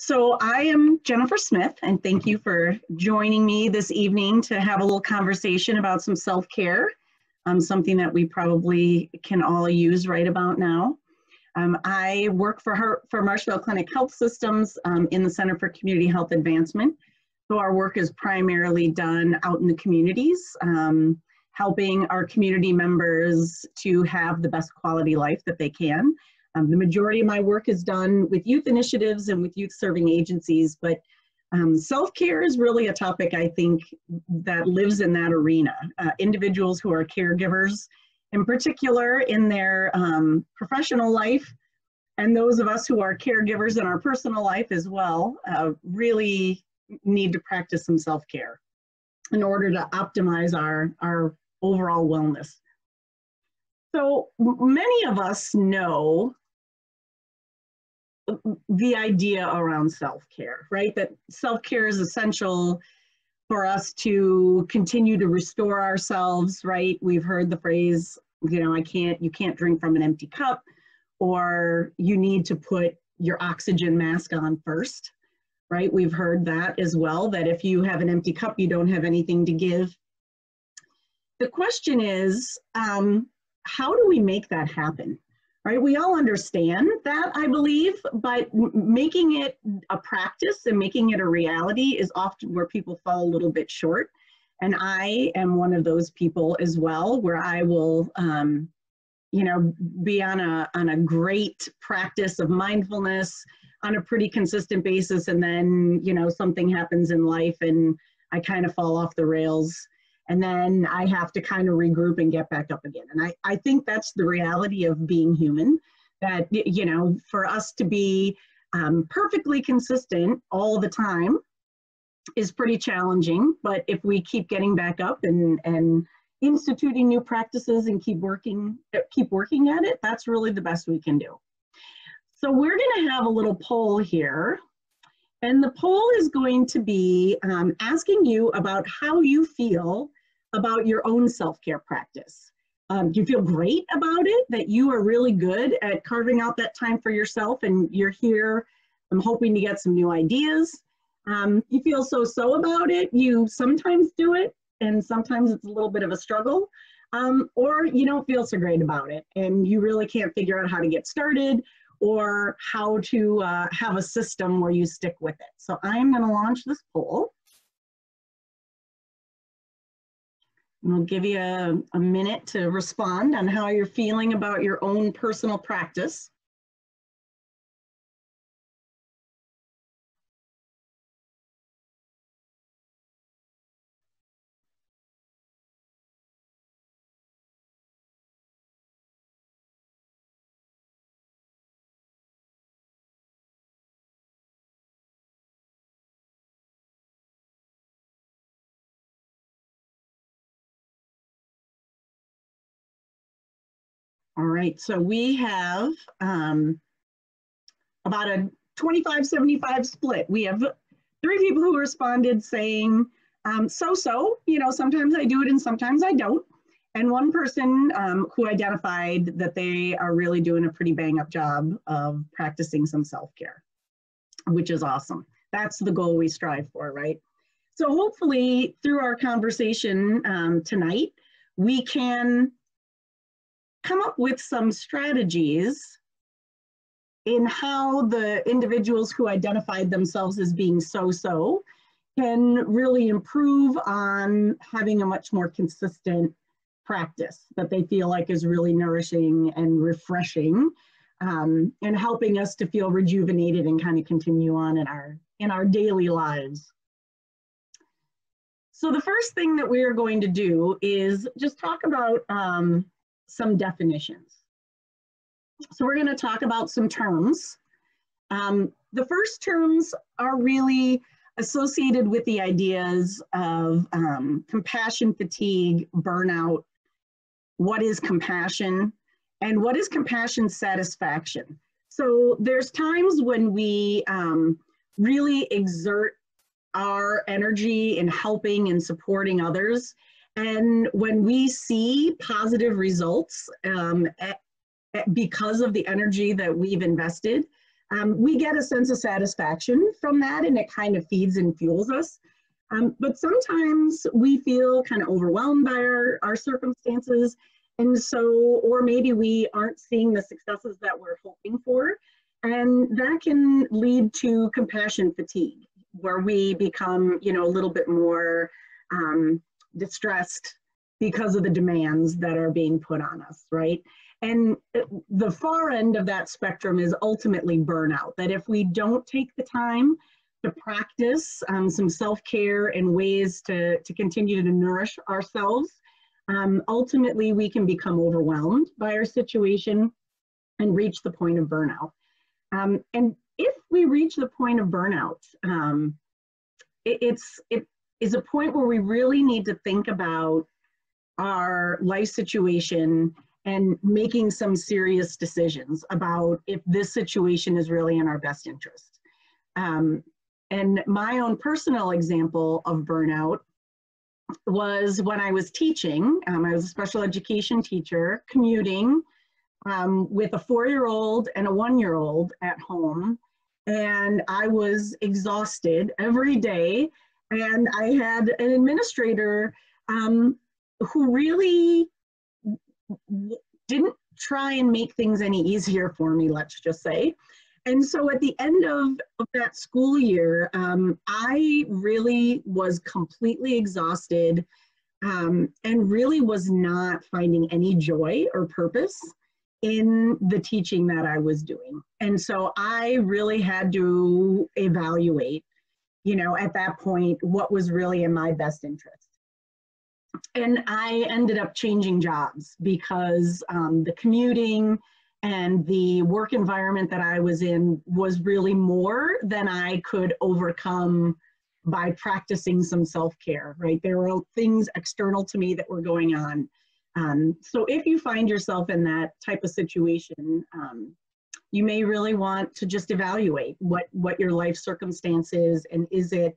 So I am Jennifer Smith, and thank you for joining me this evening to have a little conversation about some self-care, um, something that we probably can all use right about now. Um, I work for her for Marshfield Clinic Health Systems um, in the Center for Community Health Advancement. So our work is primarily done out in the communities, um, helping our community members to have the best quality life that they can. Um, the majority of my work is done with youth initiatives and with youth serving agencies, but um, self-care is really a topic I think that lives in that arena. Uh, individuals who are caregivers, in particular in their um, professional life, and those of us who are caregivers in our personal life as well, uh, really need to practice some self-care in order to optimize our, our overall wellness. So many of us know the idea around self-care, right? That self-care is essential for us to continue to restore ourselves, right? We've heard the phrase, you know, I can't, you can't drink from an empty cup, or you need to put your oxygen mask on first, right? We've heard that as well, that if you have an empty cup, you don't have anything to give. The question is, um, how do we make that happen? right? We all understand that, I believe, but making it a practice and making it a reality is often where people fall a little bit short. And I am one of those people as well, where I will, um, you know, be on a on a great practice of mindfulness on a pretty consistent basis, and then you know something happens in life and I kind of fall off the rails and then I have to kind of regroup and get back up again. And I, I think that's the reality of being human, that, you know, for us to be um, perfectly consistent all the time is pretty challenging. But if we keep getting back up and, and instituting new practices and keep working, keep working at it, that's really the best we can do. So we're gonna have a little poll here. And the poll is going to be um, asking you about how you feel about your own self-care practice. Um, do you feel great about it, that you are really good at carving out that time for yourself and you're here, I'm hoping to get some new ideas. Um, you feel so-so about it, you sometimes do it, and sometimes it's a little bit of a struggle. Um, or you don't feel so great about it and you really can't figure out how to get started or how to uh, have a system where you stick with it. So I'm gonna launch this poll. And we'll give you a, a minute to respond on how you're feeling about your own personal practice. All right, so we have um, about a 25-75 split. We have three people who responded saying, um, so-so, you know, sometimes I do it and sometimes I don't. And one person um, who identified that they are really doing a pretty bang up job of practicing some self-care, which is awesome. That's the goal we strive for, right? So hopefully through our conversation um, tonight, we can come up with some strategies in how the individuals who identified themselves as being so-so can really improve on having a much more consistent practice that they feel like is really nourishing and refreshing um, and helping us to feel rejuvenated and kind of continue on in our in our daily lives. So the first thing that we are going to do is just talk about um, some definitions. So we're going to talk about some terms. Um, the first terms are really associated with the ideas of um, compassion fatigue, burnout, what is compassion, and what is compassion satisfaction. So there's times when we um, really exert our energy in helping and supporting others and when we see positive results um, at, at, because of the energy that we've invested, Um, we get a sense of satisfaction from that and it kind of feeds and fuels us. Um, but sometimes we feel kind of overwhelmed by our, our circumstances. And so, or maybe we aren't seeing the successes that we're hoping for. And that can lead to compassion fatigue, where we become, you know, a little bit more um, distressed because of the demands that are being put on us, right? And the far end of that spectrum is ultimately burnout, that if we don't take the time to practice um, some self-care and ways to, to continue to nourish ourselves, um, ultimately we can become overwhelmed by our situation and reach the point of burnout. Um, and if we reach the point of burnout, um, it, it's, it is a point where we really need to think about our life situation and making some serious decisions about if this situation is really in our best interest. Um, and my own personal example of burnout was when I was teaching. Um, I was a special education teacher, commuting um, with a four-year-old and a one-year-old at home. And I was exhausted every day. And I had an administrator um, who really didn't try and make things any easier for me, let's just say. And so at the end of, of that school year, um, I really was completely exhausted um, and really was not finding any joy or purpose in the teaching that I was doing. And so I really had to evaluate, you know, at that point, what was really in my best interest. And I ended up changing jobs because um, the commuting, and the work environment that I was in was really more than I could overcome by practicing some self-care, right? There were things external to me that were going on. Um, so if you find yourself in that type of situation, um, you may really want to just evaluate what, what your life circumstance is and is it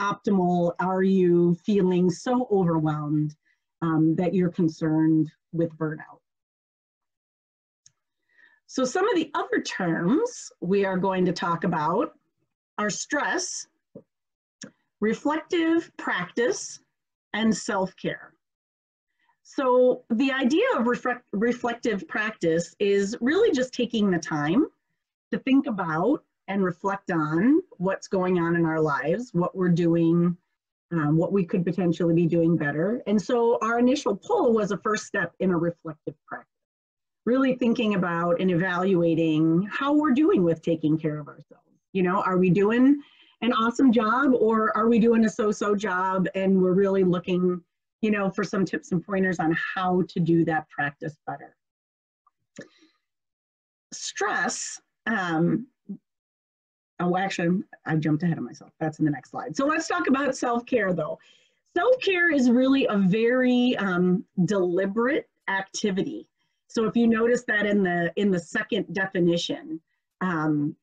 optimal? Are you feeling so overwhelmed um, that you're concerned with burnout? So some of the other terms we are going to talk about are stress, reflective practice, and self-care. So the idea of reflect, reflective practice is really just taking the time to think about and reflect on what's going on in our lives, what we're doing, um, what we could potentially be doing better. And so our initial poll was a first step in a reflective practice really thinking about and evaluating how we're doing with taking care of ourselves. You know, are we doing an awesome job or are we doing a so-so job and we're really looking, you know, for some tips and pointers on how to do that practice better. Stress, um, oh, actually, I jumped ahead of myself. That's in the next slide. So let's talk about self-care though. Self-care is really a very um, deliberate activity. So if you notice that in the in the second definition, um,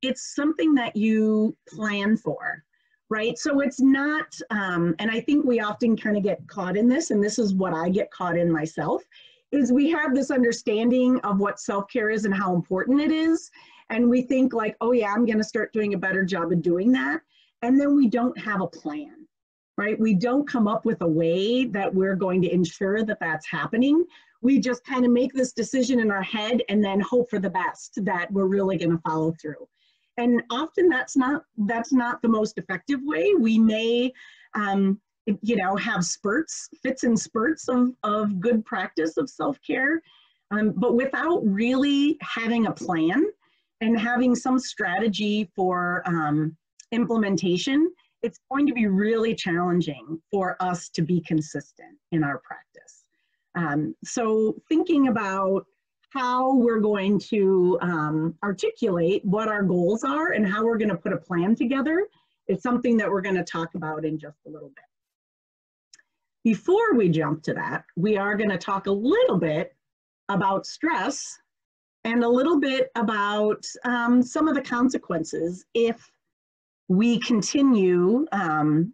it's something that you plan for, right? So it's not, um, and I think we often kind of get caught in this, and this is what I get caught in myself, is we have this understanding of what self-care is and how important it is. And we think like, oh yeah, I'm gonna start doing a better job of doing that. And then we don't have a plan, right? We don't come up with a way that we're going to ensure that that's happening we just kind of make this decision in our head and then hope for the best that we're really going to follow through and often that's not that's not the most effective way. We may um, you know have spurts fits and spurts of, of good practice of self-care um, but without really having a plan and having some strategy for um, implementation it's going to be really challenging for us to be consistent in our practice. Um, so thinking about how we're going to um, articulate what our goals are and how we're going to put a plan together is something that we're going to talk about in just a little bit. Before we jump to that, we are going to talk a little bit about stress and a little bit about um, some of the consequences if we continue um,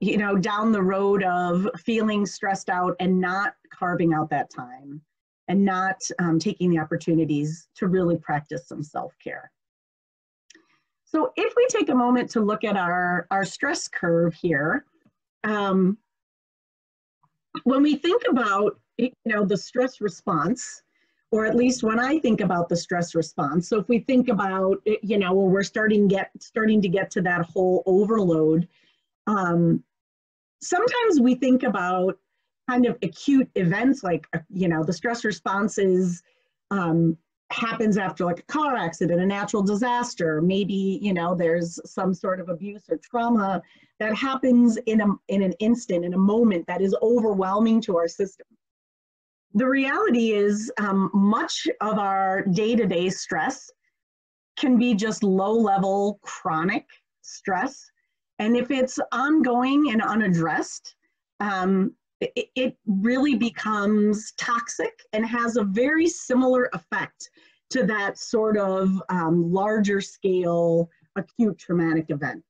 you know, down the road of feeling stressed out and not carving out that time and not um, taking the opportunities to really practice some self-care. So if we take a moment to look at our, our stress curve here, um, when we think about you know the stress response, or at least when I think about the stress response. So if we think about you know where we're starting get starting to get to that whole overload, um, sometimes we think about kind of acute events like you know the stress response is um, happens after like a car accident, a natural disaster, maybe, you know, there's some sort of abuse or trauma that happens in, a, in an instant, in a moment that is overwhelming to our system. The reality is um, much of our day-to-day -day stress can be just low-level chronic stress. And if it's ongoing and unaddressed, um, it, really becomes toxic and has a very similar effect to that sort of um, larger scale acute traumatic event.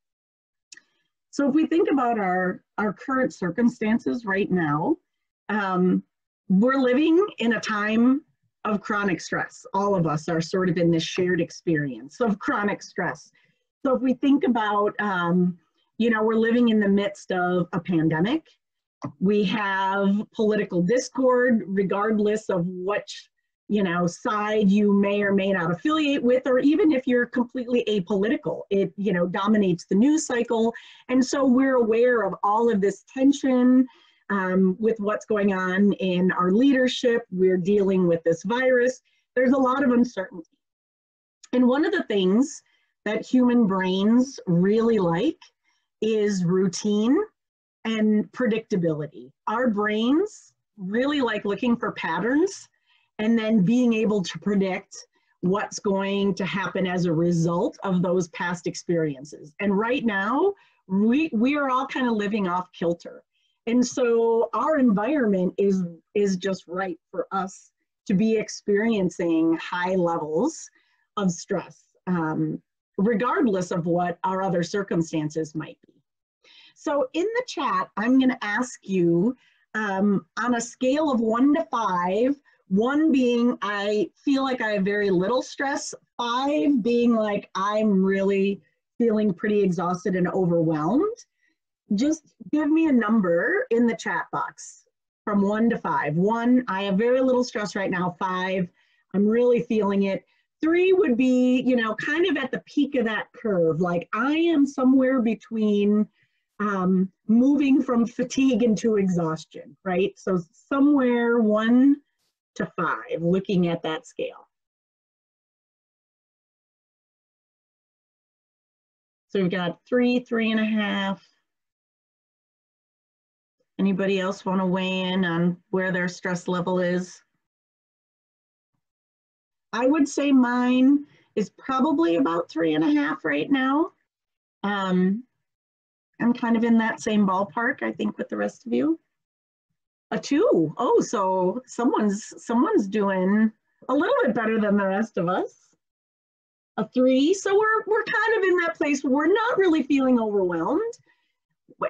So if we think about our, our current circumstances right now, um, we're living in a time of chronic stress. All of us are sort of in this shared experience of chronic stress. So if we think about, um, you know, we're living in the midst of a pandemic. We have political discord, regardless of which, you know, side you may or may not affiliate with, or even if you're completely apolitical, it, you know, dominates the news cycle. And so we're aware of all of this tension um, with what's going on in our leadership. We're dealing with this virus. There's a lot of uncertainty. And one of the things that human brains really like is routine and predictability. Our brains really like looking for patterns and then being able to predict what's going to happen as a result of those past experiences. And right now, we, we are all kind of living off kilter. And so our environment is, is just right for us to be experiencing high levels of stress, um, regardless of what our other circumstances might be. So in the chat, I'm going to ask you um, on a scale of one to five, one being I feel like I have very little stress, five being like I'm really feeling pretty exhausted and overwhelmed. Just give me a number in the chat box from one to five. One, I have very little stress right now. Five, I'm really feeling it. Three would be, you know, kind of at the peak of that curve. Like I am somewhere between um, moving from fatigue into exhaustion, right? So somewhere one to five, looking at that scale. So we've got three, three and a half. Anybody else want to weigh in on where their stress level is? I would say mine is probably about three and a half right now. Um, I'm kind of in that same ballpark, I think, with the rest of you. A two. Oh, so someone's someone's doing a little bit better than the rest of us. A three. So we're we're kind of in that place we're not really feeling overwhelmed,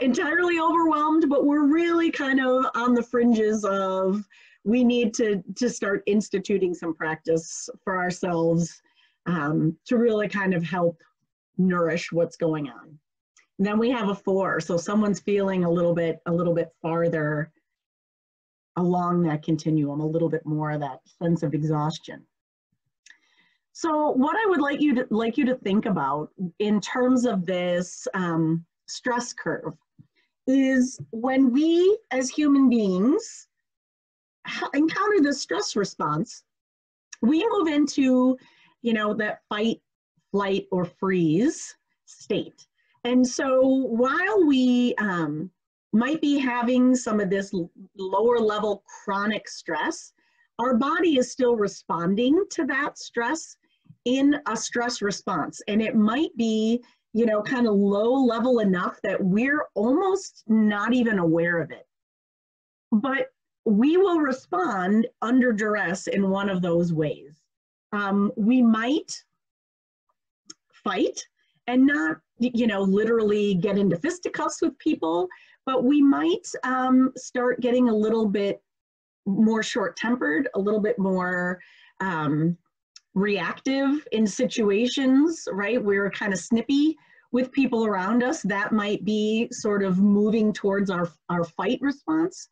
entirely overwhelmed, but we're really kind of on the fringes of we need to to start instituting some practice for ourselves um, to really kind of help nourish what's going on. And then we have a four. So someone's feeling a little bit, a little bit farther along that continuum, a little bit more of that sense of exhaustion. So what I would like you to like you to think about in terms of this um, stress curve is when we as human beings encounter this stress response, we move into, you know, that fight, flight, or freeze state. And so while we um, might be having some of this lower level chronic stress, our body is still responding to that stress in a stress response. And it might be, you know, kind of low level enough that we're almost not even aware of it. But we will respond under duress in one of those ways. Um, we might fight and not you know, literally get into fisticuffs with people, but we might um, start getting a little bit more short tempered, a little bit more um, reactive in situations, right? We're kind of snippy with people around us. That might be sort of moving towards our, our fight response.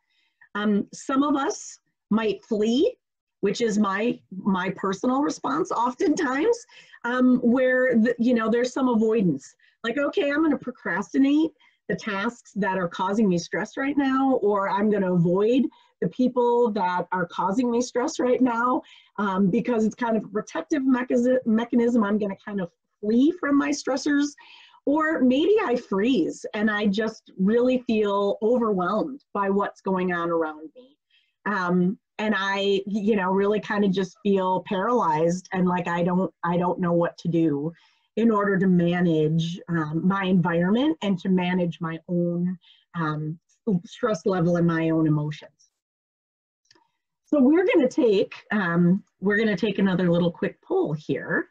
Um, some of us might flee, which is my my personal response oftentimes, um, where the, you know there's some avoidance. Like, okay, I'm going to procrastinate the tasks that are causing me stress right now, or I'm going to avoid the people that are causing me stress right now um, because it's kind of a protective mechanism. I'm going to kind of flee from my stressors. Or maybe I freeze and I just really feel overwhelmed by what's going on around me. Um, and I, you know, really kind of just feel paralyzed and like I don't, I don't know what to do in order to manage um, my environment and to manage my own um, stress level and my own emotions. So we're going to take, um, we're going to take another little quick poll here.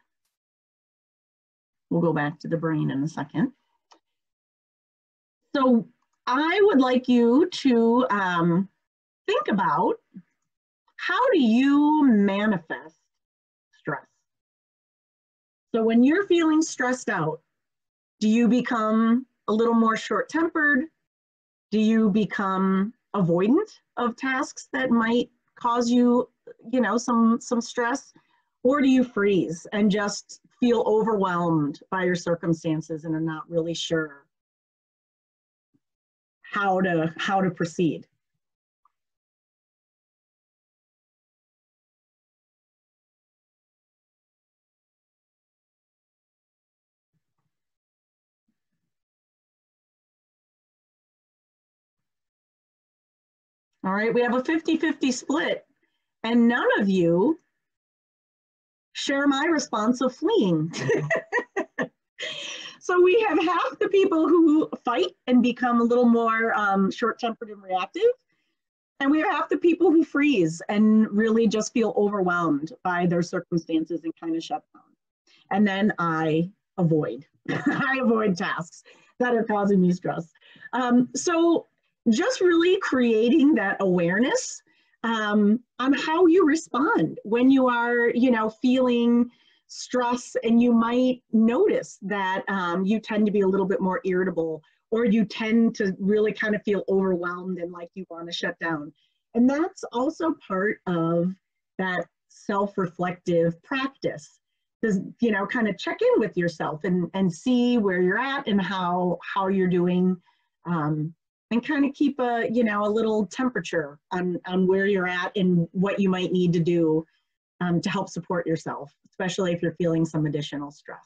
We'll go back to the brain in a second. So I would like you to um, think about how do you manifest stress? So when you're feeling stressed out, do you become a little more short-tempered? Do you become avoidant of tasks that might cause you, you know, some some stress? Or do you freeze and just feel overwhelmed by your circumstances and are not really sure how to how to proceed? All right, we have a 50-50 split and none of you share my response of fleeing. so we have half the people who fight and become a little more um, short-tempered and reactive. And we have half the people who freeze and really just feel overwhelmed by their circumstances and kind of shut down. And then I avoid. I avoid tasks that are causing me stress. Um, so just really creating that awareness um, on how you respond when you are, you know, feeling stress and you might notice that um, you tend to be a little bit more irritable or you tend to really kind of feel overwhelmed and like you want to shut down. And that's also part of that self-reflective practice. Does, you know, kind of check in with yourself and, and see where you're at and how, how you're doing um, and kind of keep a you know a little temperature on on where you're at and what you might need to do um, to help support yourself especially if you're feeling some additional stress.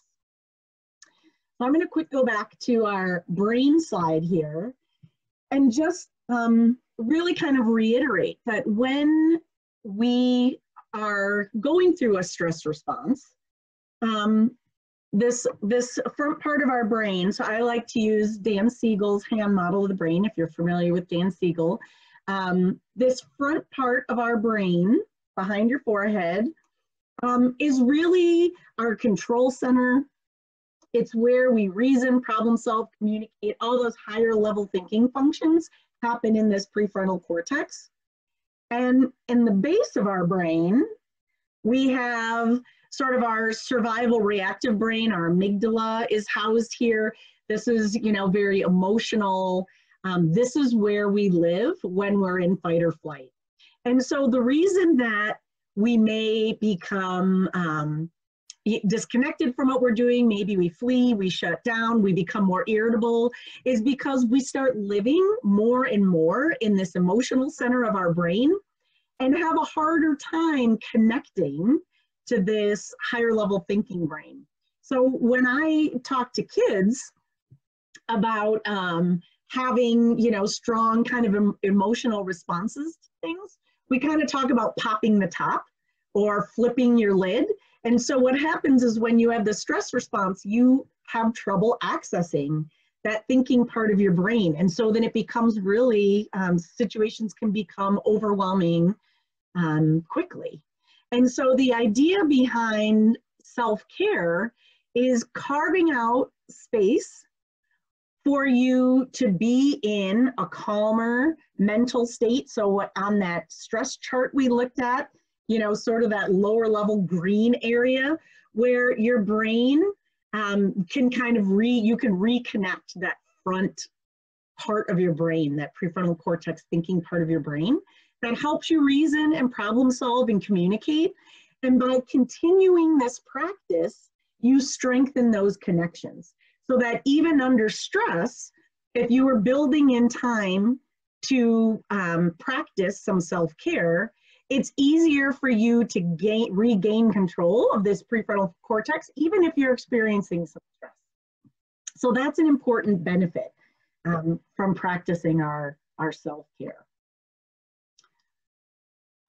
So i'm going to quick go back to our brain slide here and just um, really kind of reiterate that when we are going through a stress response um, this this front part of our brain. So i like to use dan siegel's hand model of the brain if you're familiar with dan siegel. Um, this front part of our brain behind your forehead um, is really our control center. It's where we reason problem solve communicate all those higher level thinking functions happen in this prefrontal cortex. And in the base of our brain we have sort of our survival reactive brain, our amygdala is housed here. This is, you know, very emotional. Um, this is where we live when we're in fight or flight. And so the reason that we may become um, disconnected from what we're doing, maybe we flee, we shut down, we become more irritable, is because we start living more and more in this emotional center of our brain and have a harder time connecting to this higher level thinking brain. So when I talk to kids about um, having, you know, strong kind of em emotional responses to things, we kind of talk about popping the top or flipping your lid. And so what happens is when you have the stress response, you have trouble accessing that thinking part of your brain. And so then it becomes really, um, situations can become overwhelming um, quickly. And so the idea behind self-care is carving out space for you to be in a calmer mental state. So on that stress chart we looked at, you know, sort of that lower level green area where your brain um, can kind of re, you can reconnect that front part of your brain, that prefrontal cortex thinking part of your brain that helps you reason and problem solve and communicate. And by continuing this practice, you strengthen those connections so that even under stress, if you are building in time to um, practice some self care, it's easier for you to gain, regain control of this prefrontal cortex, even if you're experiencing some stress. So that's an important benefit um, from practicing our, our self care.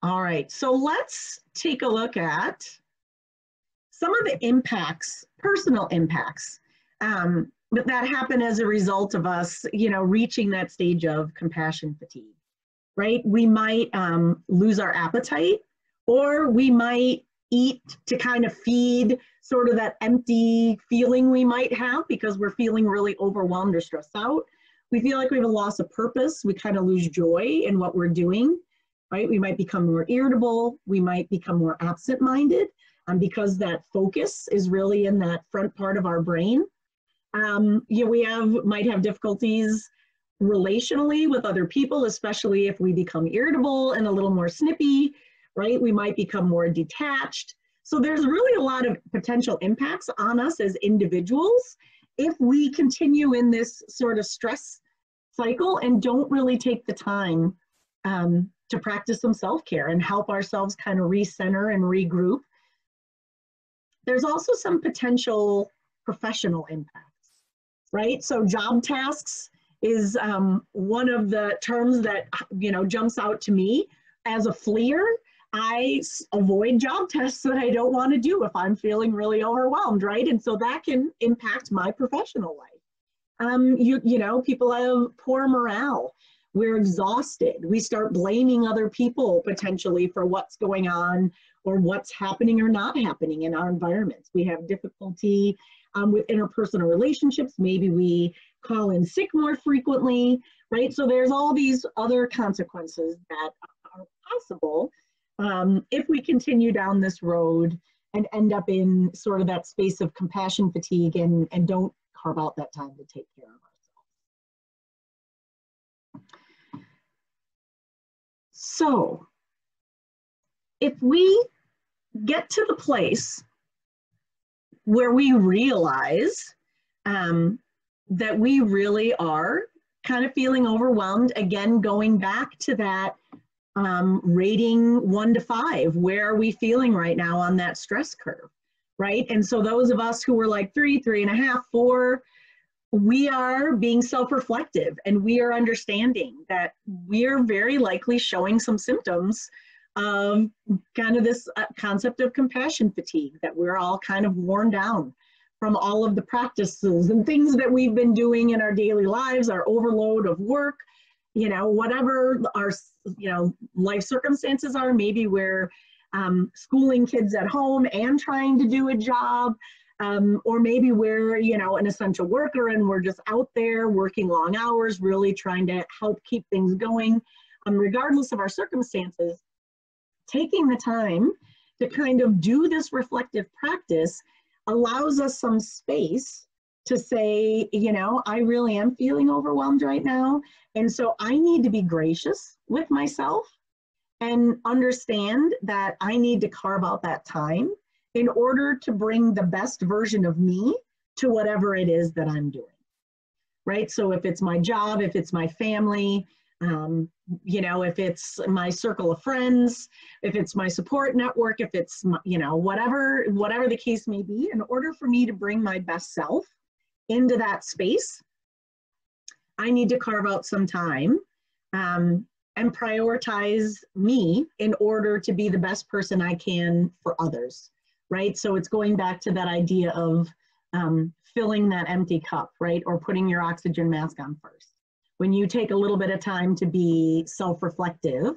All right, so let's take a look at some of the impacts, personal impacts, um, that happen as a result of us, you know, reaching that stage of compassion fatigue, right? We might um, lose our appetite, or we might eat to kind of feed sort of that empty feeling we might have because we're feeling really overwhelmed or stressed out. We feel like we have a loss of purpose. We kind of lose joy in what we're doing, right? We might become more irritable. We might become more absent minded um, because that focus is really in that front part of our brain. Um, you know, we have might have difficulties relationally with other people, especially if we become irritable and a little more snippy, right? We might become more detached. So there's really a lot of potential impacts on us as individuals if we continue in this sort of stress cycle and don't really take the time um, to practice some self-care and help ourselves kind of recenter and regroup there's also some potential professional impacts, right? So job tasks is um, one of the terms that, you know, jumps out to me as a fleer. I avoid job tests that I don't want to do if I'm feeling really overwhelmed, right? And so that can impact my professional life. Um, you, you know, people have poor morale. We're exhausted. We start blaming other people potentially for what's going on or what's happening or not happening in our environments. We have difficulty um, with interpersonal relationships. Maybe we call in sick more frequently, right? So there's all these other consequences that are possible um, if we continue down this road and end up in sort of that space of compassion fatigue and, and don't carve out that time to take care of ourselves. So if we get to the place where we realize um, that we really are kind of feeling overwhelmed. Again, going back to that um, rating one to five, where are we feeling right now on that stress curve, right? And so those of us who were like three, three and a half, four, we are being self-reflective and we are understanding that we are very likely showing some symptoms of kind of this uh, concept of compassion fatigue that we're all kind of worn down from all of the practices and things that we've been doing in our daily lives, our overload of work, you know, whatever our, you know, life circumstances are, maybe we're um, schooling kids at home and trying to do a job, um, or maybe we're, you know, an essential worker and we're just out there working long hours, really trying to help keep things going. Um, regardless of our circumstances, taking the time to kind of do this reflective practice allows us some space to say, you know, I really am feeling overwhelmed right now. And so I need to be gracious with myself and understand that I need to carve out that time in order to bring the best version of me to whatever it is that I'm doing. Right? So if it's my job, if it's my family, um, you know if it's my circle of friends if it's my support network if it's my, you know whatever whatever the case may be in order for me to bring my best self into that space i need to carve out some time um, and prioritize me in order to be the best person i can for others right? So it's going back to that idea of um, filling that empty cup right? Or putting your oxygen mask on first. When you take a little bit of time to be self-reflective,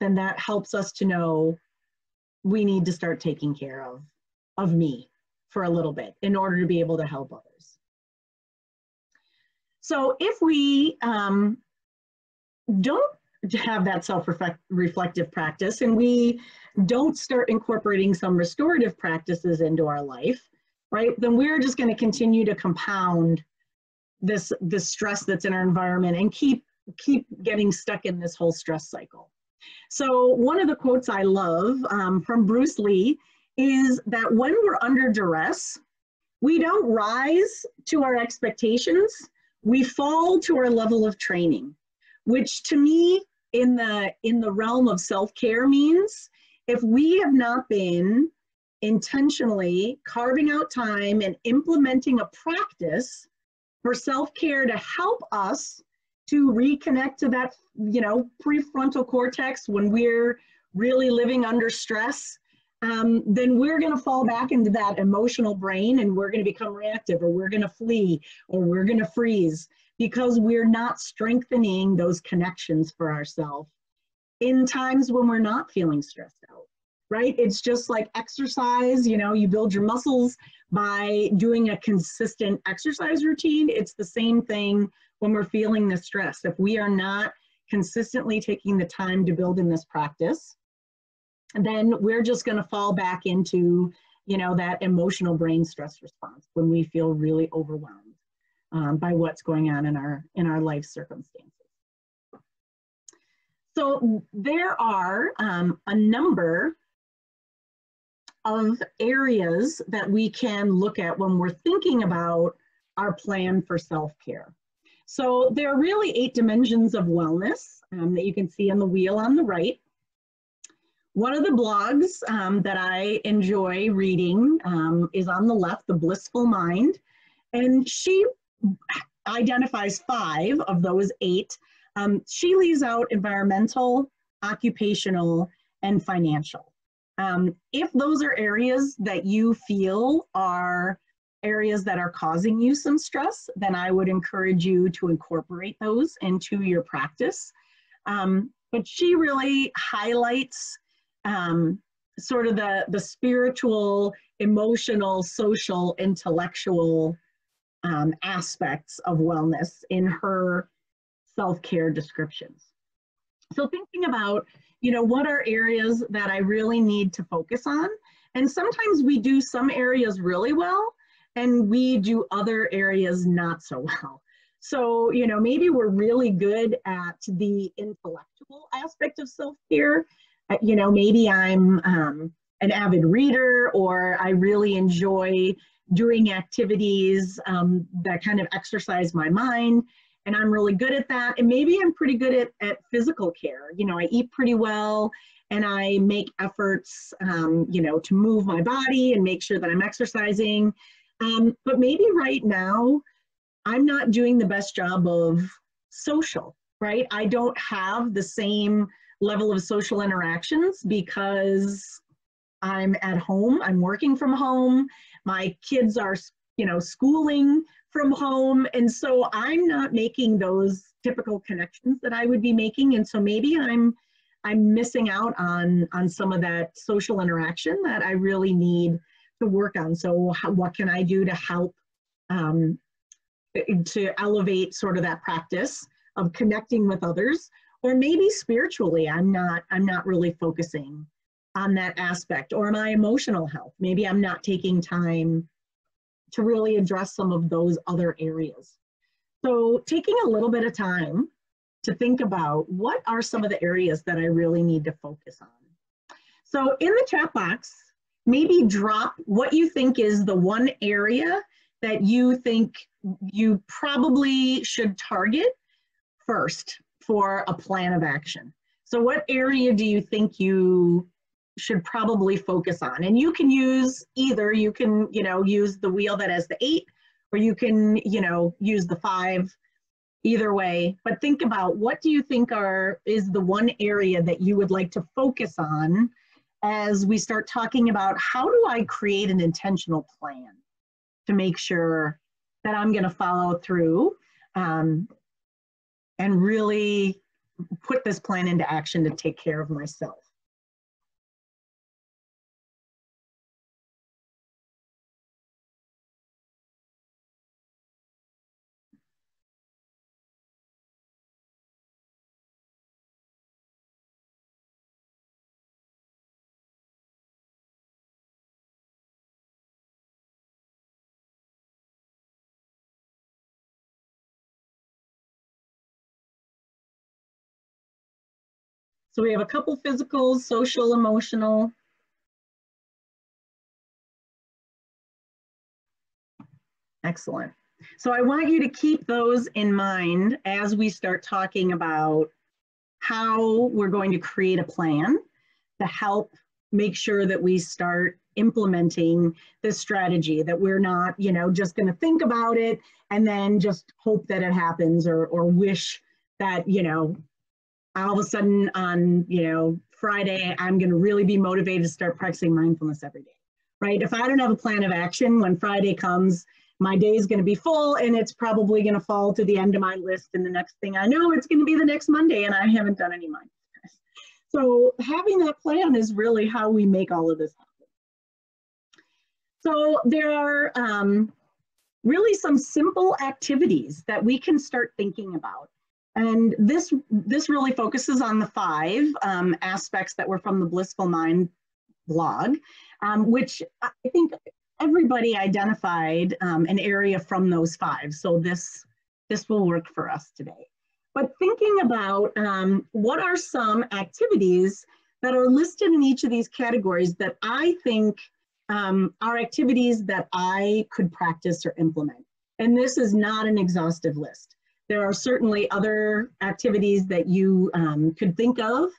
then that helps us to know we need to start taking care of, of me for a little bit in order to be able to help others. So if we um, don't have that self-reflective practice and we don't start incorporating some restorative practices into our life, right, then we're just going to continue to compound this, this stress that's in our environment and keep, keep getting stuck in this whole stress cycle. So one of the quotes I love um, from Bruce Lee is that when we're under duress, we don't rise to our expectations, we fall to our level of training, which to me in the in the realm of self-care means if we have not been intentionally carving out time and implementing a practice for self-care to help us to reconnect to that you know prefrontal cortex when we're really living under stress um, then we're going to fall back into that emotional brain and we're going to become reactive or we're going to flee or we're going to freeze because we're not strengthening those connections for ourselves in times when we're not feeling stressed out right? It's just like exercise you know you build your muscles by doing a consistent exercise routine. It's the same thing when we're feeling the stress. If we are not consistently taking the time to build in this practice then we're just going to fall back into you know that emotional brain stress response when we feel really overwhelmed um, by what's going on in our in our life circumstances so there are um, a number of areas that we can look at when we're thinking about our plan for self-care so there are really eight dimensions of wellness um, that you can see on the wheel on the right one of the blogs um, that I enjoy reading um, is on the left, The Blissful Mind. And she identifies five of those eight. Um, she leaves out environmental, occupational, and financial. Um, if those are areas that you feel are areas that are causing you some stress, then I would encourage you to incorporate those into your practice. Um, but she really highlights um, sort of the, the spiritual, emotional, social, intellectual um, aspects of wellness in her self-care descriptions. So thinking about, you know, what are areas that I really need to focus on? And sometimes we do some areas really well and we do other areas not so well. So, you know, maybe we're really good at the intellectual aspect of self-care you know, maybe I'm um, an avid reader or I really enjoy doing activities um, that kind of exercise my mind and I'm really good at that. And maybe I'm pretty good at, at physical care. You know, I eat pretty well and I make efforts, um, you know, to move my body and make sure that I'm exercising. Um, but maybe right now, I'm not doing the best job of social, right? I don't have the same level of social interactions because I'm at home, I'm working from home, my kids are, you know, schooling from home. And so I'm not making those typical connections that I would be making. And so maybe I'm I'm missing out on on some of that social interaction that I really need to work on. So how, what can I do to help um, to elevate sort of that practice of connecting with others or maybe spiritually i'm not i'm not really focusing on that aspect or my emotional health maybe i'm not taking time to really address some of those other areas so taking a little bit of time to think about what are some of the areas that i really need to focus on so in the chat box maybe drop what you think is the one area that you think you probably should target first for a plan of action. So what area do you think you should probably focus on? And you can use either, you can, you know, use the wheel that has the eight, or you can, you know, use the five, either way. But think about what do you think are is the one area that you would like to focus on as we start talking about how do I create an intentional plan to make sure that I'm going to follow through um, and really put this plan into action to take care of myself. So we have a couple physical, social, emotional. Excellent. So I want you to keep those in mind as we start talking about how we're going to create a plan to help make sure that we start implementing this strategy that we're not you know just going to think about it and then just hope that it happens or or wish that you know all of a sudden on you know friday i'm going to really be motivated to start practicing mindfulness every day right if i don't have a plan of action when friday comes my day is going to be full and it's probably going to fall to the end of my list and the next thing i know it's going to be the next monday and i haven't done any mindfulness so having that plan is really how we make all of this happen so there are um, really some simple activities that we can start thinking about. And this, this really focuses on the five um, aspects that were from the Blissful Mind blog, um, which I think everybody identified um, an area from those five. So this, this will work for us today. But thinking about um, what are some activities that are listed in each of these categories that I think um, are activities that I could practice or implement. And this is not an exhaustive list. There are certainly other activities that you um, could think of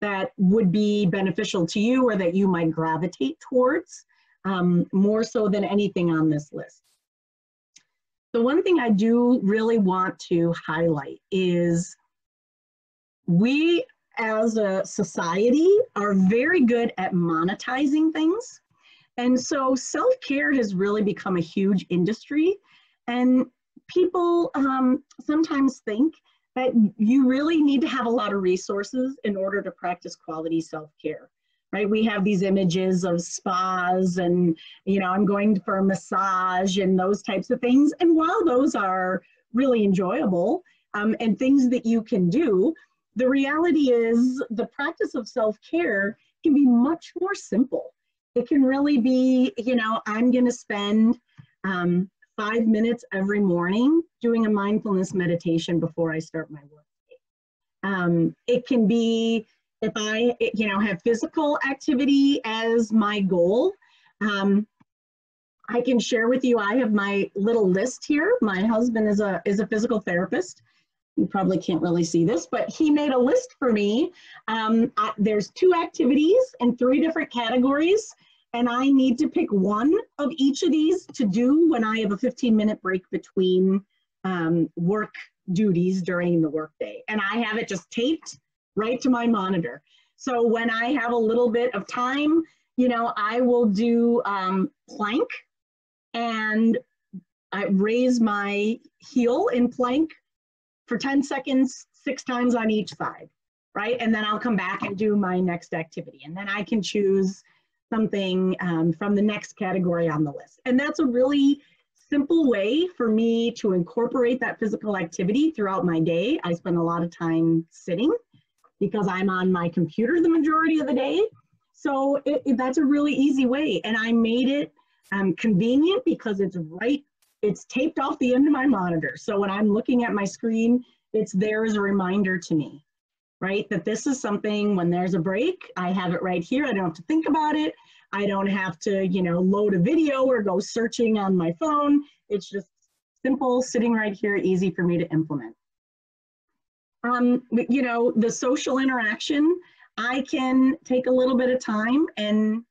that would be beneficial to you or that you might gravitate towards um, more so than anything on this list. The one thing I do really want to highlight is we as a society are very good at monetizing things. And so self care has really become a huge industry. And people um, sometimes think that you really need to have a lot of resources in order to practice quality self care. Right? We have these images of spas and, you know, I'm going for a massage and those types of things. And while those are really enjoyable um, and things that you can do, the reality is the practice of self care can be much more simple it can really be, you know, I'm going to spend um, five minutes every morning doing a mindfulness meditation before I start my work. Um, it can be if I, you know, have physical activity as my goal. Um, I can share with you. I have my little list here. My husband is a is a physical therapist. You probably can't really see this, but he made a list for me. Um, I, there's two activities in three different categories and I need to pick one of each of these to do when I have a 15 minute break between um, work duties during the workday. And I have it just taped right to my monitor. So when I have a little bit of time, you know, I will do um, plank and I raise my heel in plank for 10 seconds, six times on each side, right? And then I'll come back and do my next activity. And then I can choose something um, from the next category on the list. And that's a really simple way for me to incorporate that physical activity throughout my day. I spend a lot of time sitting because I'm on my computer the majority of the day. So it, it, that's a really easy way. And I made it um, convenient because it's right, it's taped off the end of my monitor. So when I'm looking at my screen, it's there as a reminder to me right? That this is something when there's a break, I have it right here. I don't have to think about it. I don't have to, you know, load a video or go searching on my phone. It's just simple, sitting right here, easy for me to implement. Um, you know, the social interaction, I can take a little bit of time and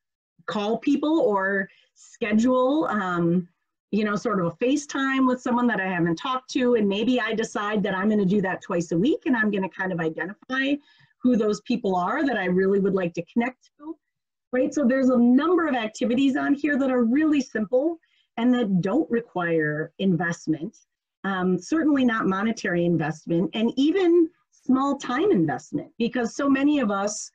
call people or schedule um, you know, sort of a FaceTime with someone that I haven't talked to. And maybe I decide that I'm going to do that twice a week and I'm going to kind of identify who those people are that I really would like to connect to. Right. So there's a number of activities on here that are really simple and that don't require investment, um, certainly not monetary investment, and even small time investment because so many of us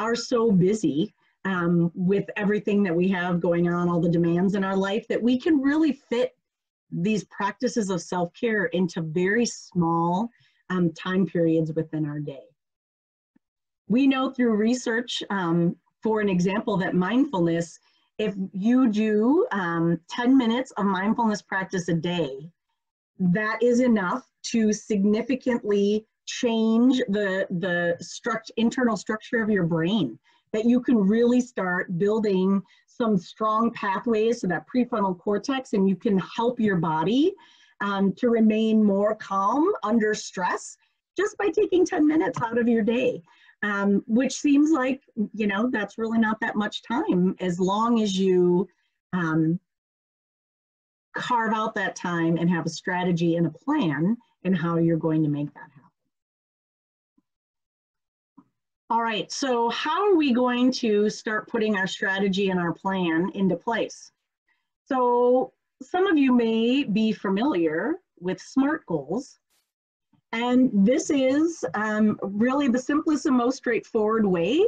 are so busy um, with everything that we have going on, all the demands in our life, that we can really fit these practices of self care into very small um, time periods within our day. We know through research, um, for an example, that mindfulness, if you do um, 10 minutes of mindfulness practice a day, that is enough to significantly change the, the struct, internal structure of your brain, that you can really start building some strong pathways to that prefrontal cortex and you can help your body um, to remain more calm under stress just by taking 10 minutes out of your day. Um, which seems like, you know, that's really not that much time as long as you um, carve out that time and have a strategy and a plan and how you're going to make that All right, so how are we going to start putting our strategy and our plan into place? So some of you may be familiar with SMART goals. And this is um, really the simplest and most straightforward way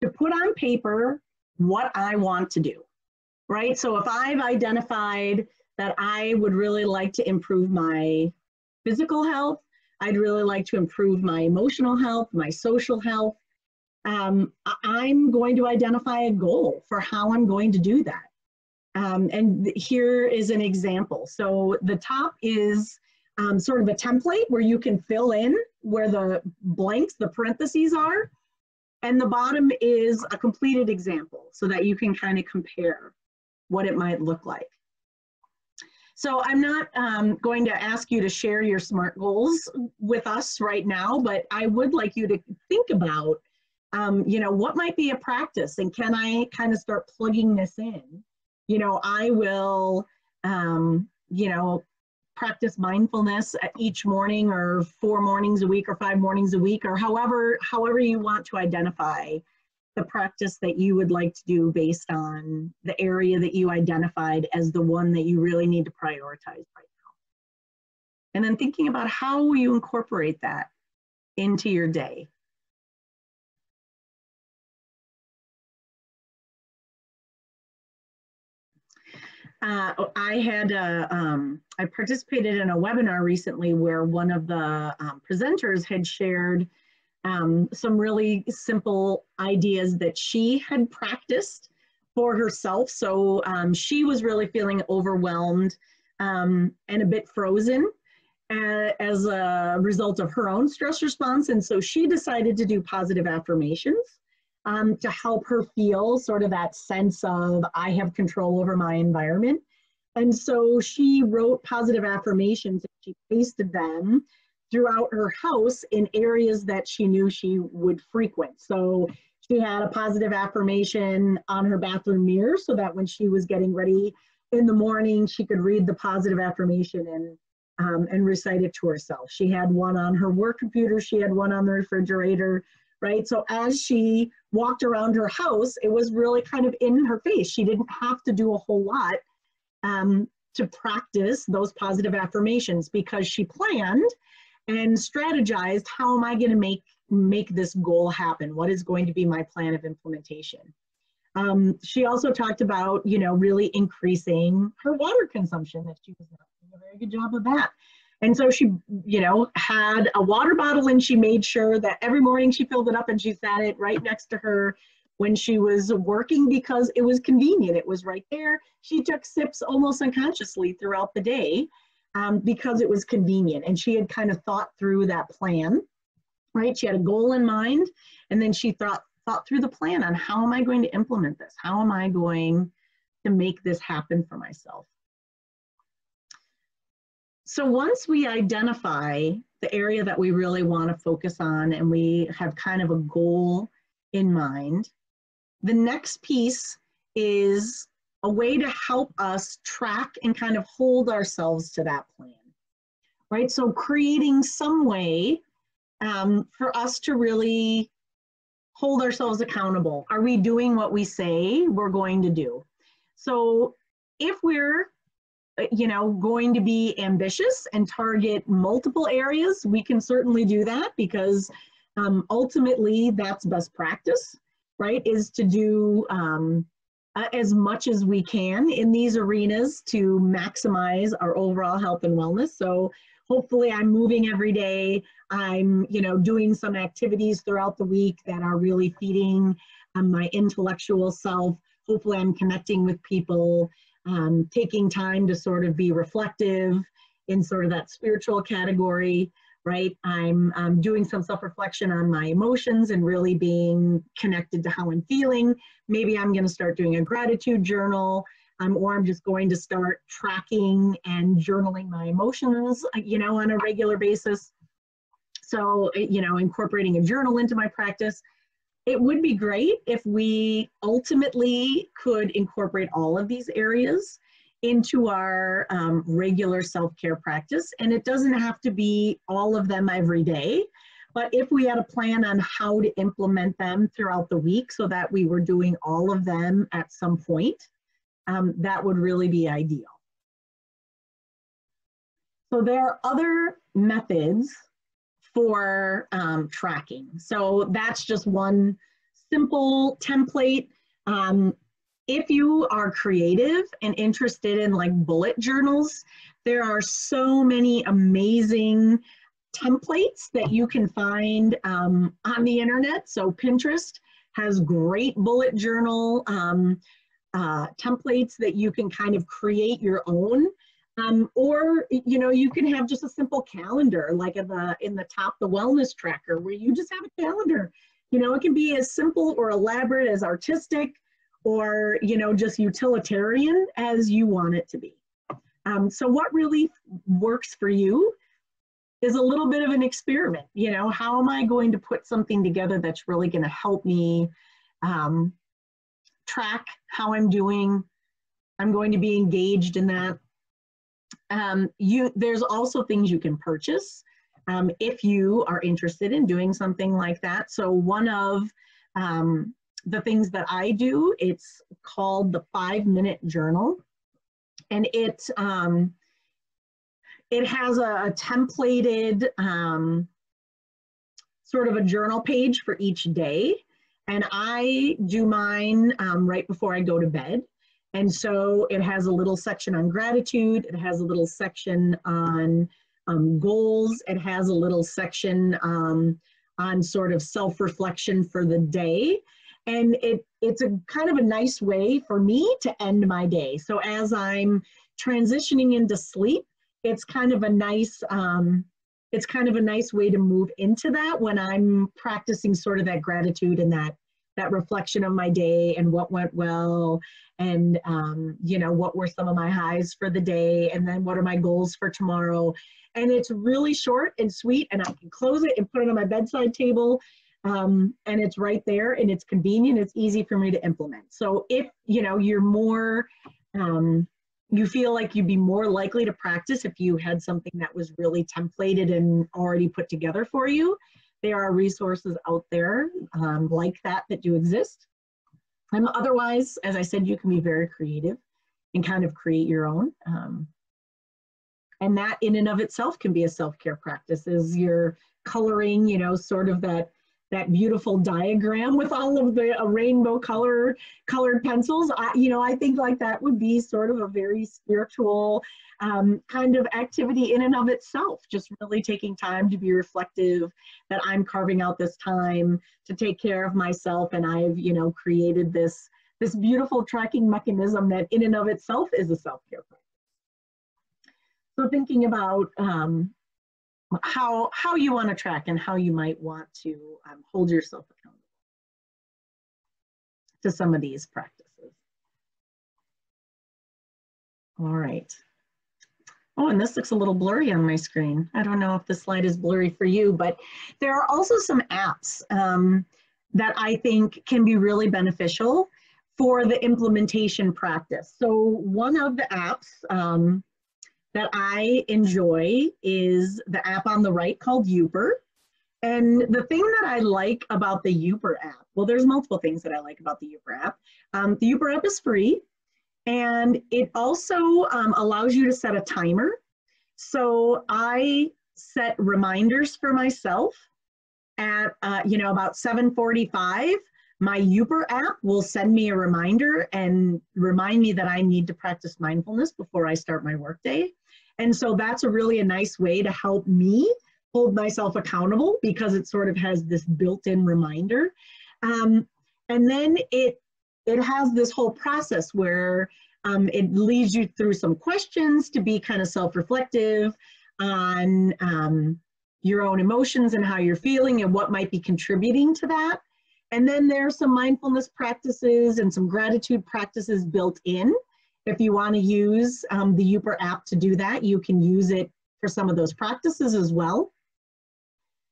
to put on paper what I want to do, right? So if I've identified that I would really like to improve my physical health. I'd really like to improve my emotional health, my social health. Um, I'm going to identify a goal for how I'm going to do that. Um, and here is an example. So the top is um, sort of a template where you can fill in where the blanks, the parentheses are. And the bottom is a completed example so that you can kind of compare what it might look like. So I'm not um, going to ask you to share your SMART goals with us right now, but I would like you to think about, um, you know, what might be a practice and can I kind of start plugging this in? You know, I will, um, you know, practice mindfulness each morning or four mornings a week or five mornings a week or however, however you want to identify the practice that you would like to do based on the area that you identified as the one that you really need to prioritize right now. And then thinking about how you incorporate that into your day. Uh, I had a, um, I participated in a webinar recently where one of the um, presenters had shared um, some really simple ideas that she had practiced for herself. So um, she was really feeling overwhelmed um, and a bit frozen as a result of her own stress response. And so she decided to do positive affirmations um, to help her feel sort of that sense of I have control over my environment. And so she wrote positive affirmations and she pasted them throughout her house in areas that she knew she would frequent. So she had a positive affirmation on her bathroom mirror so that when she was getting ready in the morning, she could read the positive affirmation and um, and recite it to herself. She had one on her work computer, she had one on the refrigerator, right? So as she walked around her house, it was really kind of in her face. She didn't have to do a whole lot um, to practice those positive affirmations because she planned and strategized how am I going to make make this goal happen? What is going to be my plan of implementation? Um, she also talked about, you know, really increasing her water consumption, that she was not doing a very good job of that. And so she, you know, had a water bottle and she made sure that every morning she filled it up and she sat it right next to her when she was working because it was convenient. It was right there. She took sips almost unconsciously throughout the day um, because it was convenient. And she had kind of thought through that plan, right? She had a goal in mind, and then she thought thought through the plan on how am I going to implement this? How am I going to make this happen for myself? So once we identify the area that we really want to focus on and we have kind of a goal in mind, the next piece is a way to help us track and kind of hold ourselves to that plan, right? So creating some way um, for us to really hold ourselves accountable. Are we doing what we say we're going to do? So if we're you know, going to be ambitious and target multiple areas, we can certainly do that because um, ultimately that's best practice, right? Is to do um, uh, as much as we can in these arenas to maximize our overall health and wellness. So hopefully I'm moving every day. I'm, you know, doing some activities throughout the week that are really feeding um, my intellectual self. Hopefully I'm connecting with people, um, taking time to sort of be reflective in sort of that spiritual category. right? I'm um, doing some self-reflection on my emotions and really being connected to how I'm feeling. Maybe I'm going to start doing a gratitude journal, um, or I'm just going to start tracking and journaling my emotions, you know, on a regular basis. So, you know, incorporating a journal into my practice. It would be great if we ultimately could incorporate all of these areas into our um, regular self-care practice. And it doesn't have to be all of them every day, but if we had a plan on how to implement them throughout the week so that we were doing all of them at some point, um, that would really be ideal. So there are other methods for um, tracking. So that's just one simple template. Um, if you are creative and interested in like bullet journals, there are so many amazing templates that you can find um, on the internet. So Pinterest has great bullet journal um, uh, templates that you can kind of create your own. Um, or you know you can have just a simple calendar like in the in the top the wellness tracker where you just have a calendar. You know it can be as simple or elaborate as artistic or you know just utilitarian as you want it to be. Um, so what really works for you is a little bit of an experiment you know how am i going to put something together that's really going to help me um, track how i'm doing? I'm going to be engaged in that um, you there's also things you can purchase um, if you are interested in doing something like that so one of um, the things that I do. It's called the Five Minute Journal, and it um, it has a, a templated um, sort of a journal page for each day, and I do mine um, right before I go to bed. And so it has a little section on gratitude. It has a little section on um, goals. It has a little section um, on sort of self-reflection for the day and it it's a kind of a nice way for me to end my day so as i'm transitioning into sleep it's kind of a nice um, it's kind of a nice way to move into that when i'm practicing sort of that gratitude and that that reflection of my day and what went well and um, you know what were some of my highs for the day and then what are my goals for tomorrow. And it's really short and sweet and i can close it and put it on my bedside table um, and it's right there and it's convenient it's easy for me to implement. So if you know you're more um, you feel like you'd be more likely to practice if you had something that was really templated and already put together for you there are resources out there um, like that that do exist. And otherwise as i said you can be very creative and kind of create your own um, and that in and of itself can be a self-care practice is you're coloring you know sort of that that beautiful diagram with all of the uh, rainbow color colored pencils. I, you know, I think like that would be sort of a very spiritual um, kind of activity in and of itself. Just really taking time to be reflective that I'm carving out this time to take care of myself, and I've you know created this this beautiful tracking mechanism that in and of itself is a self care practice. So thinking about um, how how you want to track and how you might want to um, hold yourself accountable to some of these practices. All right. Oh, and this looks a little blurry on my screen. I don't know if the slide is blurry for you, but there are also some apps um, that I think can be really beneficial for the implementation practice. So one of the apps um, that I enjoy is the app on the right called Youper. And the thing that I like about the Youper app, well, there's multiple things that I like about the Youper app. Um, the Youper app is free, and it also um, allows you to set a timer. So I set reminders for myself at, uh, you know, about 745. My Youpper app will send me a reminder and remind me that I need to practice mindfulness before I start my workday. And so that's a really a nice way to help me hold myself accountable because it sort of has this built-in reminder. Um, and then it it has this whole process where um, it leads you through some questions to be kind of self-reflective on um, your own emotions and how you're feeling and what might be contributing to that. And then there's some mindfulness practices and some gratitude practices built in. If you want to use um, the Youper app to do that, you can use it for some of those practices as well.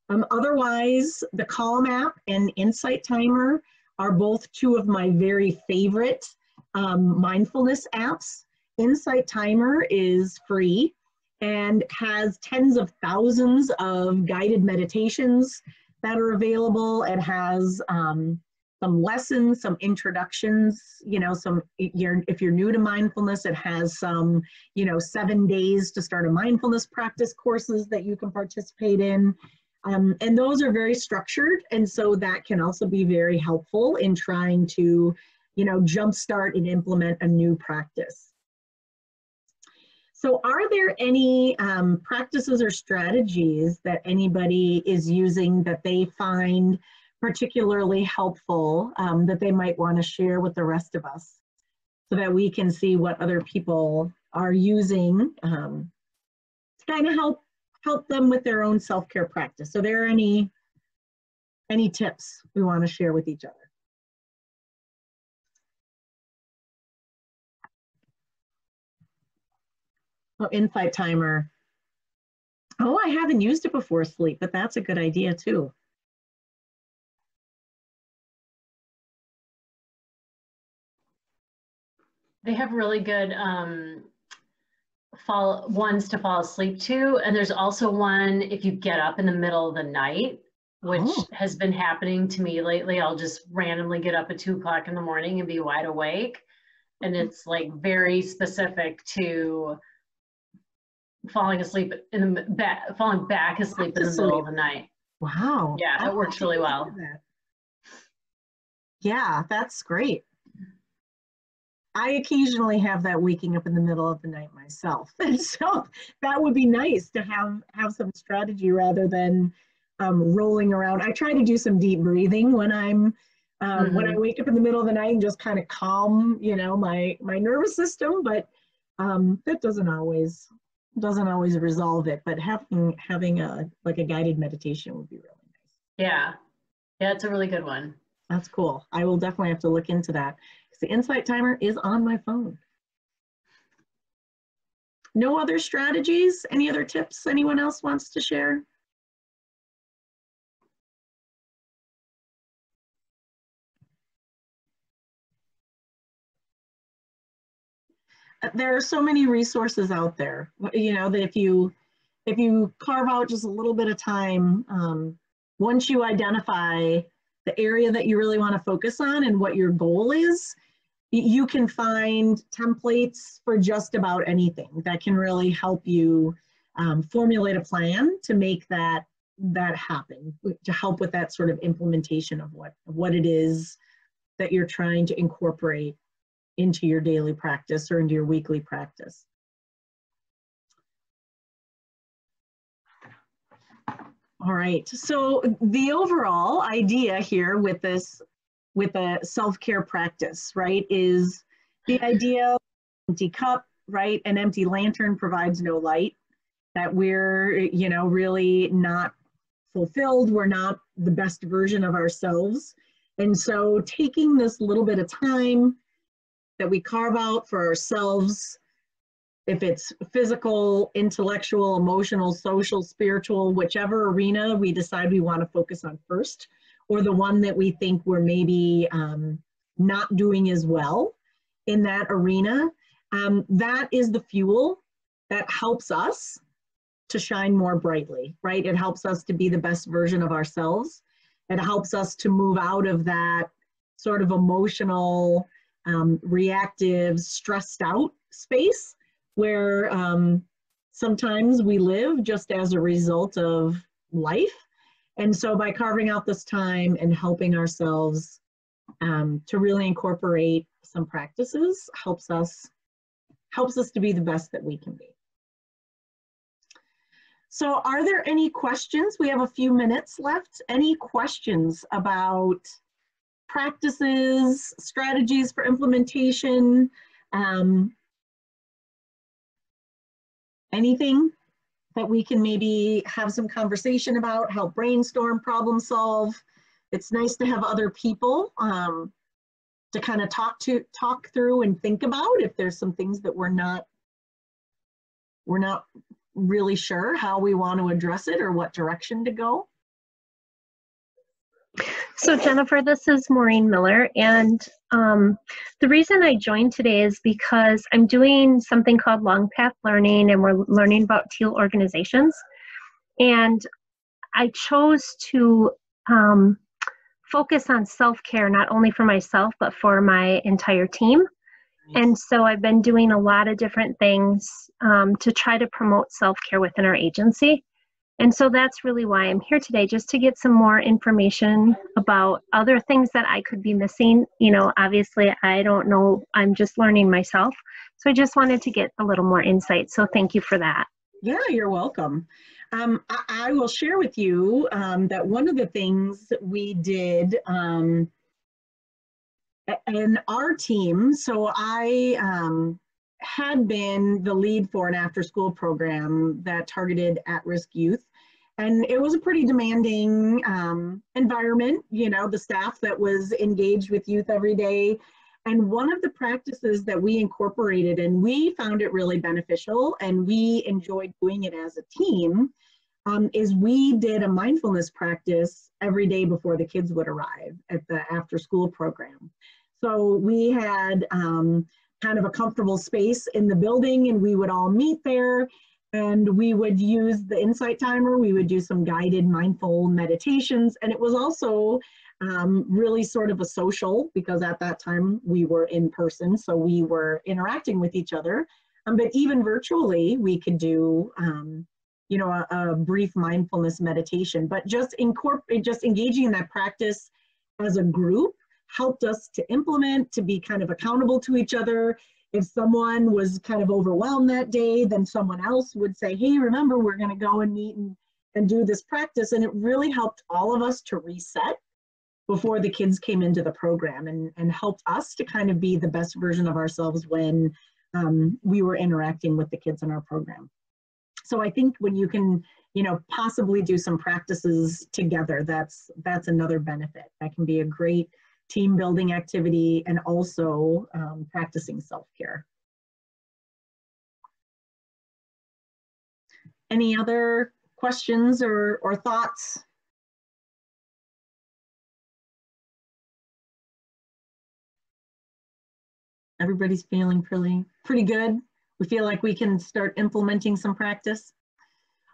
Um, otherwise, the Calm app and Insight Timer are both two of my very favorite um, mindfulness apps. Insight Timer is free and has tens of thousands of guided meditations that are available. It has um, some lessons, some introductions, you know, some, you're, if you're new to mindfulness, it has some, you know, seven days to start a mindfulness practice courses that you can participate in. Um, and those are very structured. And so that can also be very helpful in trying to, you know, jumpstart and implement a new practice. So are there any um, practices or strategies that anybody is using that they find particularly helpful um, that they might want to share with the rest of us so that we can see what other people are using um, to kind of help help them with their own self-care practice. So there are any any tips we want to share with each other? Oh, Insight Timer. Oh, I haven't used it before sleep, but that's a good idea too. They have really good um, fall ones to fall asleep to, and there's also one if you get up in the middle of the night, which oh. has been happening to me lately. I'll just randomly get up at two o'clock in the morning and be wide awake, and it's like very specific to falling asleep in the back, falling back asleep in the middle of the night. Wow. Yeah, it works really well. Yeah, that's great. I occasionally have that waking up in the middle of the night myself. And so that would be nice to have have some strategy rather than um, rolling around. I try to do some deep breathing when I'm um, mm-hmm. when I mm-hmm. wake up in the middle of the night and just kind of calm, you know, my my nervous system. But um, that doesn't always doesn't always resolve it, but having having a like a guided meditation would be really nice. Yeah, yeah, it's a really good one. That's cool. I will definitely have to look into that the Insight Timer is on my phone. No other strategies? Any other tips anyone else wants to share? there are so many resources out there you know that if you if you carve out just a little bit of time um, once you identify the area that you really want to focus on and what your goal is you can find templates for just about anything that can really help you um, formulate a plan to make that that happen to help with that sort of implementation of what what it is that you're trying to incorporate into your daily practice or into your weekly practice. All right, so the overall idea here with this, with a self-care practice, right, is the idea empty cup, right, an empty lantern provides no light, that we're, you know, really not fulfilled, we're not the best version of ourselves. And so taking this little bit of time that we carve out for ourselves, if it's physical, intellectual, emotional, social, spiritual, whichever arena we decide we want to focus on first, or the one that we think we're maybe um, not doing as well in that arena, um, that is the fuel that helps us to shine more brightly, right? It helps us to be the best version of ourselves. It helps us to move out of that sort of emotional, um, reactive, stressed out space where um, sometimes we live just as a result of life. And so by carving out this time and helping ourselves um, to really incorporate some practices helps us helps us to be the best that we can be. So are there any questions? We have a few minutes left. Any questions about practices, strategies for implementation, um, anything? that we can maybe have some conversation about, help brainstorm, problem solve. It's nice to have other people um, to kind of talk to talk through and think about if there's some things that we're not we're not really sure how we want to address it or what direction to go. So Jennifer, this is Maureen Miller, and um, the reason I joined today is because I'm doing something called Long Path Learning, and we're learning about teal organizations. And I chose to um, focus on self-care, not only for myself, but for my entire team. And so I've been doing a lot of different things um, to try to promote self-care within our agency. And so that's really why I'm here today, just to get some more information about other things that I could be missing. You know, obviously, I don't know, I'm just learning myself. So I just wanted to get a little more insight. So thank you for that. Yeah, you're welcome. Um, I, I, will share with you um, that one of the things we did um, in our team, so I um, had been the lead for an after school program that targeted at risk youth. And it was a pretty demanding um, environment you know the staff that was engaged with youth every day. And one of the practices that we incorporated and we found it really beneficial and we enjoyed doing it as a team um, is we did a mindfulness practice every day before the kids would arrive at the after school program. So we had um, kind of a comfortable space in the building and we would all meet there and we would use the insight timer. We would do some guided mindful meditations. And it was also um, really sort of a social because at that time we were in person. So we were interacting with each other. Um, but even virtually, we could do, um, you know, a, a, brief mindfulness meditation. But just incorporate, just engaging in that practice as a group helped us to implement, to be kind of accountable to each other, if someone was kind of overwhelmed that day, then someone else would say, hey, remember, we're going to go and meet and, and do this practice. And it really helped all of us to reset before the kids came into the program and, and helped us to kind of be the best version of ourselves when um, we were interacting with the kids in our program. So I think when you can, you know, possibly do some practices together, that's that's another benefit. That can be a great team building activity, and also um, practicing self-care. Any other questions or, or thoughts? Everybody's feeling pretty, pretty good. We feel like we can start implementing some practice.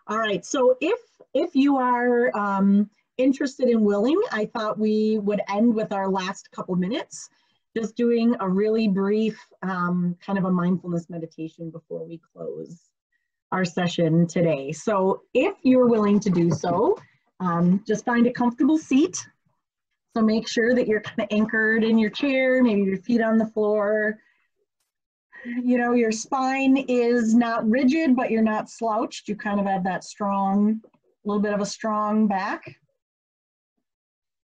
All right, so if, if you are um, interested and willing, I thought we would end with our last couple minutes, just doing a really brief um, kind of a mindfulness meditation before we close our session today. So if you're willing to do so, um, just find a comfortable seat. So make sure that you're kind of anchored in your chair, maybe your feet on the floor. You know, your spine is not rigid, but you're not slouched. You kind of have that strong, little bit of a strong back.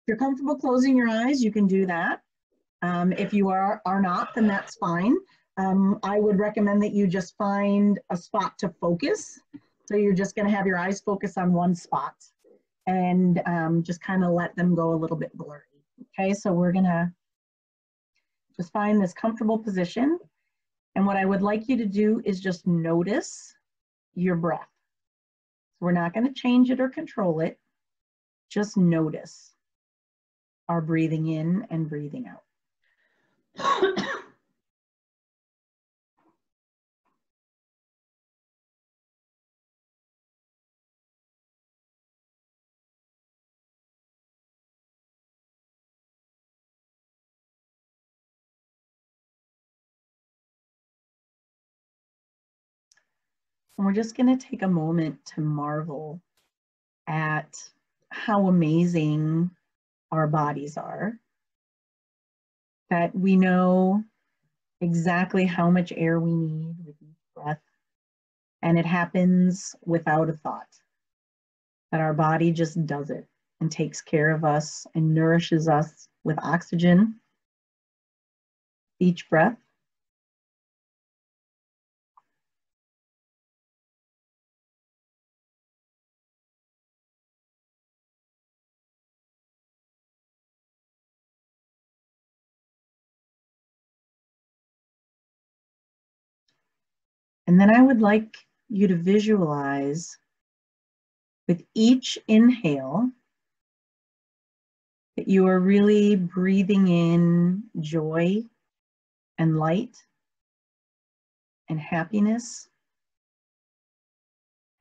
You're comfortable closing your eyes, you can do that. Um, if you are, are not, then that's fine. Um, I would recommend that you just find a spot to focus. So you're just gonna have your eyes focus on one spot and um, just kind of let them go a little bit blurry. Okay, so we're gonna just find this comfortable position. And what I would like you to do is just notice your breath. So we're not gonna change it or control it, just notice are breathing in and breathing out. And we're just going to take a moment to marvel at how amazing our bodies are, that we know exactly how much air we need with each breath, and it happens without a thought, that our body just does it and takes care of us and nourishes us with oxygen each breath. And then I would like you to visualize with each inhale that you are really breathing in joy and light and happiness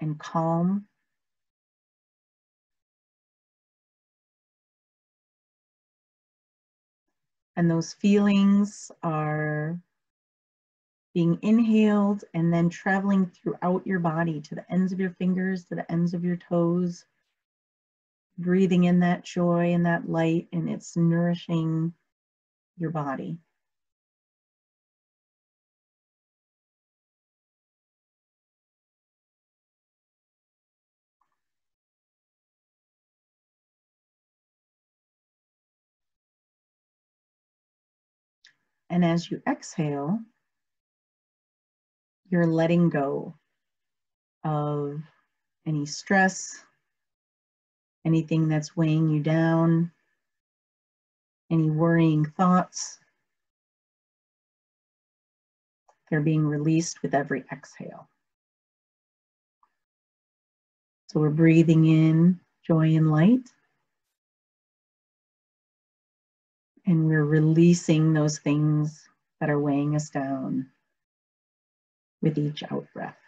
and calm. And those feelings are being inhaled and then traveling throughout your body to the ends of your fingers, to the ends of your toes, breathing in that joy and that light, and it's nourishing your body. And as you exhale, you're letting go of any stress, anything that's weighing you down, any worrying thoughts. They're being released with every exhale. So we're breathing in joy and light. And we're releasing those things that are weighing us down with each out breath.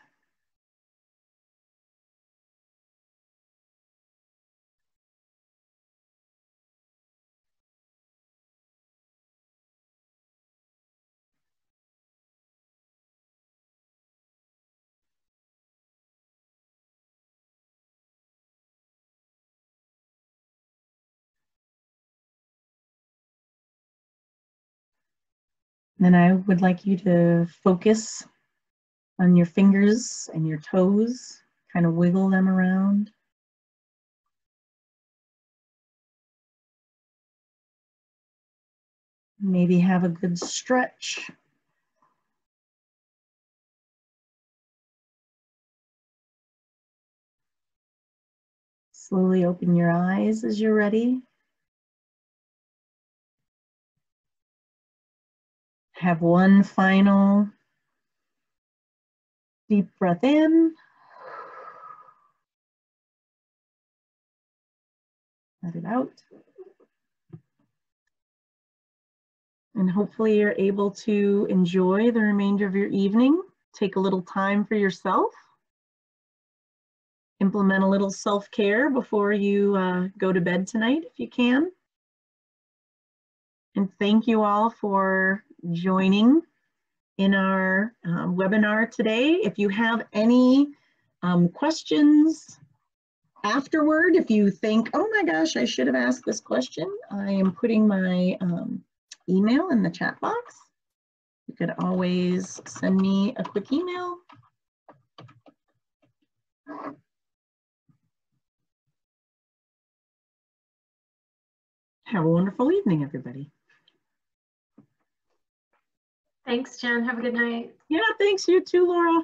Then I would like you to focus on your fingers and your toes, kind of wiggle them around. Maybe have a good stretch. Slowly open your eyes as you're ready. Have one final deep breath in. Let it out. And hopefully you're able to enjoy the remainder of your evening. Take a little time for yourself. Implement a little self-care before you uh, go to bed tonight if you can. And thank you all for joining in our um, webinar today. If you have any um, questions afterward, if you think, oh my gosh, I should have asked this question, I am putting my um, email in the chat box. You could always send me a quick email. Have a wonderful evening, everybody. Thanks, Jen. Have a good night. Yeah, thanks. You too, Laura.